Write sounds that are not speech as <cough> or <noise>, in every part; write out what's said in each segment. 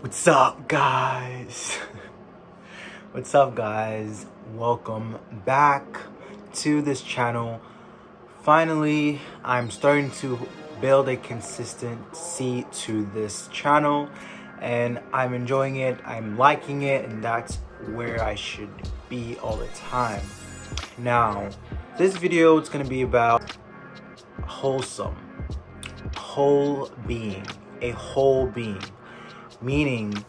What's up, guys? <laughs> What's up, guys? Welcome back to this channel. Finally, I'm starting to build a consistency to this channel and I'm enjoying it, I'm liking it, and that's where I should be all the time. Now, this video is going to be about wholesome, whole being, a whole being meaning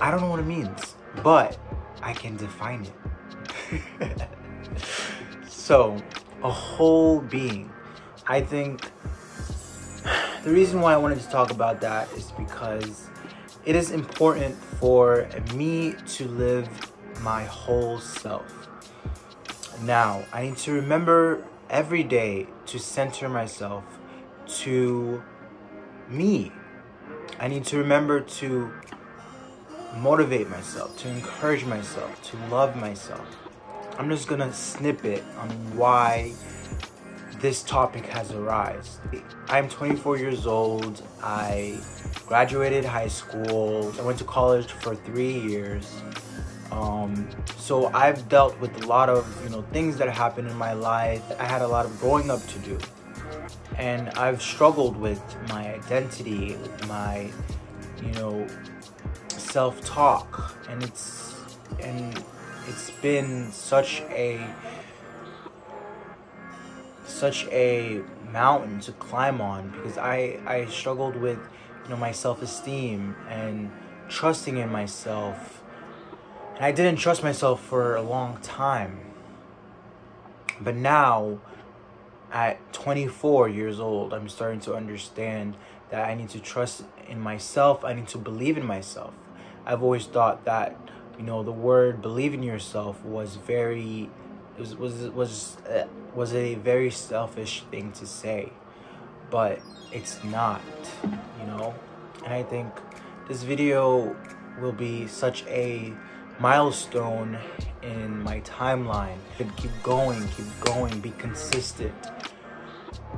I don't know what it means, but I can define it. <laughs> so, a whole being. I think the reason why I wanted to talk about that is because it is important for me to live my whole self. Now, I need to remember every day to center myself to me, I need to remember to motivate myself, to encourage myself, to love myself. I'm just gonna snip it on why this topic has arisen. I'm 24 years old. I graduated high school. I went to college for three years. Um, so I've dealt with a lot of you know things that happened in my life. I had a lot of growing up to do and I've struggled with my identity, my, you know, self-talk, and it's and it's been such a such a mountain to climb on because I I struggled with you know my self-esteem and trusting in myself. And I didn't trust myself for a long time. But now at 24 years old, I'm starting to understand that I need to trust in myself. I need to believe in myself. I've always thought that, you know, the word believe in yourself was very, was was was uh, was a very selfish thing to say, but it's not, you know. And I think this video will be such a milestone in my timeline. Keep going, keep going, be consistent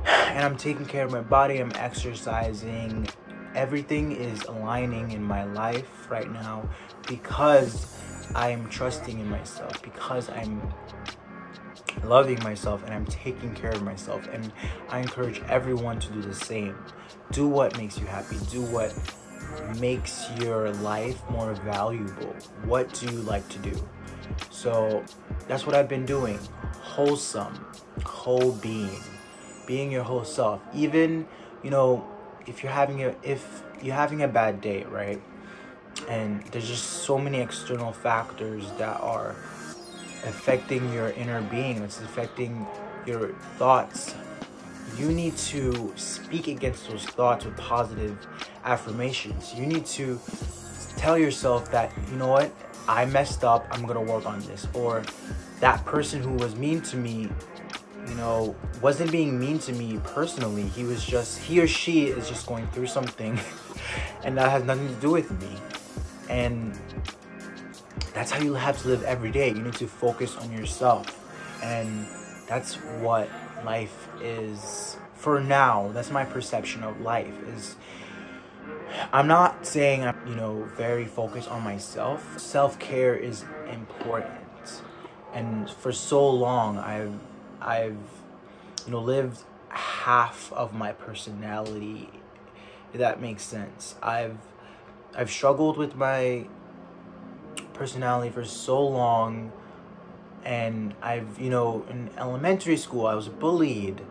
and I'm taking care of my body, I'm exercising. Everything is aligning in my life right now because I'm trusting in myself, because I'm loving myself and I'm taking care of myself. And I encourage everyone to do the same. Do what makes you happy, do what makes your life more valuable. What do you like to do? So that's what I've been doing. Wholesome, whole being being your whole self. Even, you know, if you're having a if you're having a bad day, right? And there's just so many external factors that are affecting your inner being. It's affecting your thoughts. You need to speak against those thoughts with positive affirmations. You need to tell yourself that, you know what, I messed up, I'm gonna work on this. Or that person who was mean to me you know, wasn't being mean to me personally. He was just, he or she is just going through something <laughs> and that has nothing to do with me. And that's how you have to live every day. You need to focus on yourself. And that's what life is for now. That's my perception of life is I'm not saying I'm, you know, very focused on myself. Self-care is important. And for so long I've I've you know lived half of my personality if that makes sense. I've I've struggled with my personality for so long and I've you know in elementary school I was bullied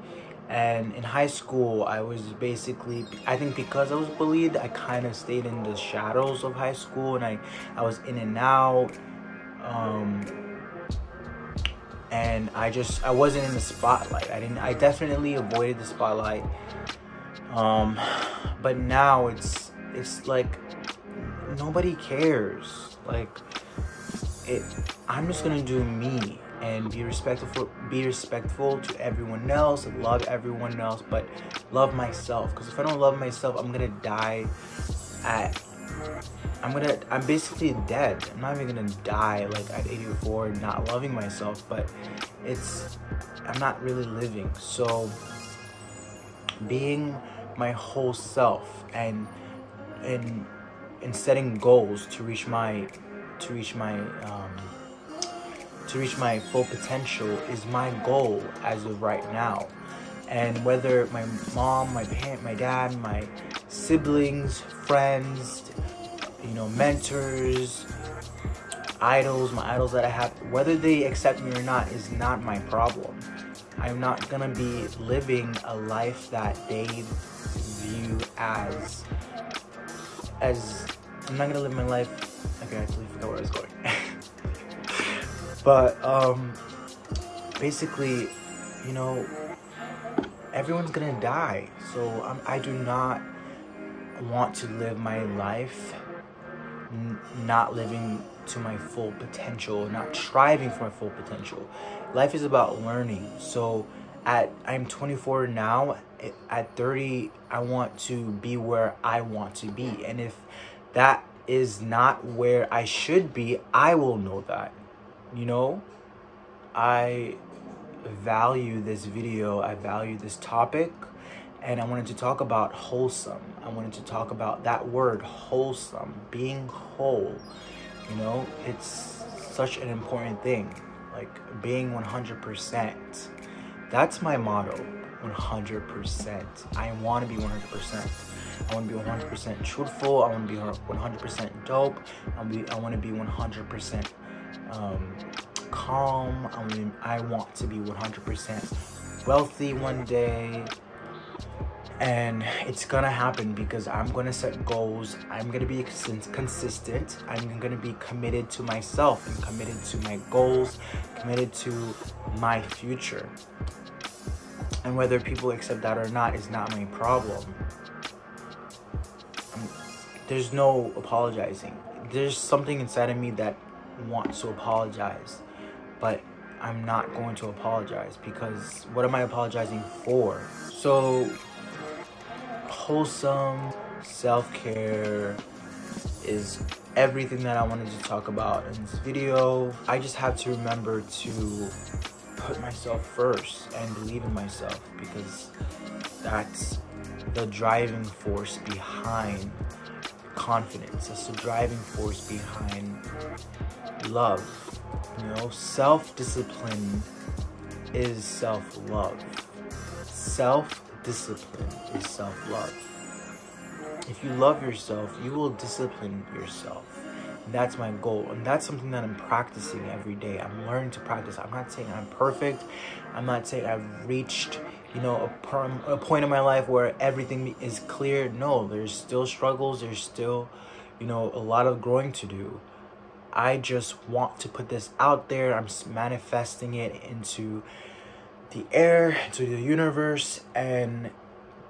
and in high school I was basically I think because I was bullied I kind of stayed in the shadows of high school and I I was in and out um and I just I wasn't in the spotlight. I didn't I definitely avoided the spotlight. Um but now it's it's like nobody cares. Like it I'm just to do me and be respectful be respectful to everyone else love everyone else but love myself because if I don't love myself I'm to die at I'm gonna, I'm basically dead. I'm not even gonna die like at 84 not loving myself, but it's, I'm not really living. So being my whole self and, and and setting goals to reach my to reach my um, to reach my full potential is my goal as of right now. And whether my mom, my parent, my dad, my siblings, friends, you know, mentors, idols, my idols that I have, whether they accept me or not is not my problem. I'm not gonna be living a life that they view as as I'm not gonna live my life. Okay, I actually forgot where I was going. <laughs> but um, basically, you know, everyone's gonna die. So I'm, I do not want to live my life not living to my full potential, not striving for my full potential. Life is about learning. So at I'm 24 now. At 30, I want to be where I want to be, and if that is not where I should be, I will know that. You know, I value this video. I value this topic and I wanted to talk about wholesome. I wanted to talk about that word wholesome, being whole. You know, it's such an important thing. Like being 100%. That's my motto. 100%. I want to be 100%. I want to be 100% truthful. I want to be 100% dope. I want to be, I want to be 100% um, calm. I, mean, I want to be 100% wealthy one day. And it's gonna happen because i'm gonna set goals. I'm gonna be consistent. I'm gonna be committed to myself and committed to my goals committed to my future. And whether people accept that or not is not my problem. I'm, there's no apologizing. There's something inside of me that wants to apologize but i'm not going to apologize because what am i apologizing for so wholesome self-care is everything that I wanted to talk about in this video. I just have to remember to put myself first and believe in myself because that's the driving force behind confidence. That's the driving force behind love. You know, self-discipline is self-love. Self discipline is self love. If you love yourself, you will discipline yourself. that's my goal. And that's something that I'm practicing every day. I'm learning to practice. I'm not saying I'm perfect. I'm not saying I've reached, you know, a, a point in my life where everything is clear. No, there's still struggles. There's still, you know, a lot of growing to do. I just want to put this out there. I'm manifesting it into the air, into the universe, and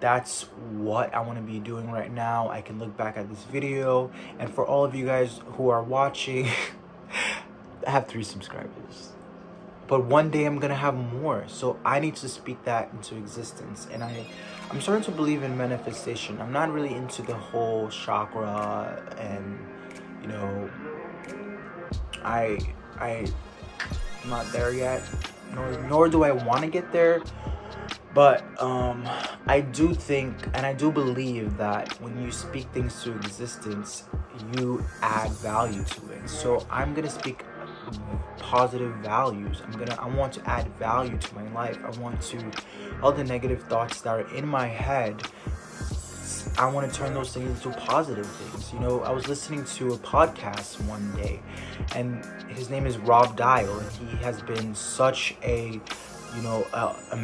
that's what I want to be doing right now. I can look back at this video, and for all of you guys who are watching, <laughs> I have three subscribers. But one day I'm gonna have more, so I need to speak that into existence. And I, I'm starting to believe in manifestation. I'm not really into the whole chakra, and you know, I, I, I'm not there yet nor, nor do I want to get there. But um, I do think and I do believe that when you speak things to existence, you add value to it. So I'm gonna speak positive values. I'm gonna I want to add value to my life. I want to all the negative thoughts that are in my head I want to turn those things into positive things. You know, I was listening to a podcast one day, and his name is Rob Dial, and he has been such a, you know, a, a,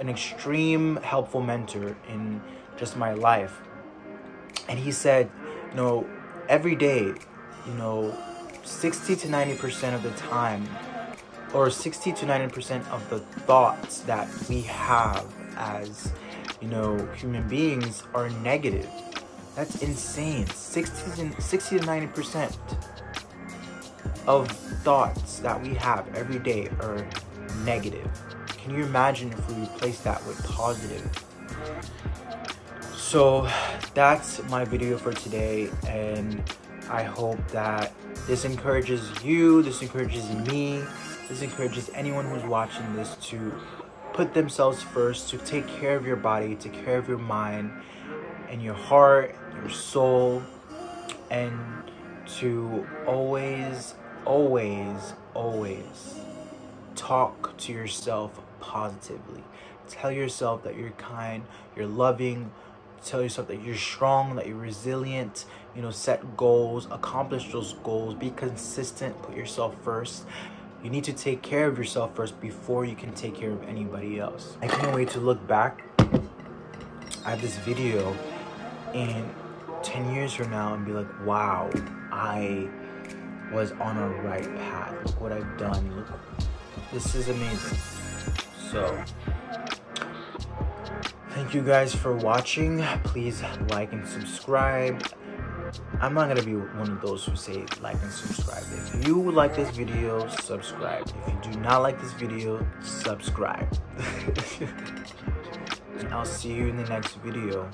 an extreme helpful mentor in just my life. And he said, you know, every day, you know, 60 to 90% of the time, or 60 to 90% of the thoughts that we have as you know, human beings are negative. That's insane. 60 to, 60 to 90% of thoughts that we have every day are negative. Can you imagine if we replace that with positive? So that's my video for today and I hope that this encourages you, this encourages me, this encourages anyone who's watching this to put themselves first, to take care of your body, take care of your mind and your heart, your soul, and to always, always, always talk to yourself positively. Tell yourself that you're kind, you're loving, tell yourself that you're strong, that you're resilient, you know, set goals, accomplish those goals, be consistent, put yourself first. You need to take care of yourself first before you can take care of anybody else. I can't wait to look back at this video in 10 years from now and be like, wow, I was on a right path. Look what I've done. Look, this is amazing. So, thank you guys for watching. Please like and subscribe. I'm not gonna be one of those who say like and subscribe. If you like this video, subscribe. If you do not like this video, subscribe. <laughs> and I'll see you in the next video.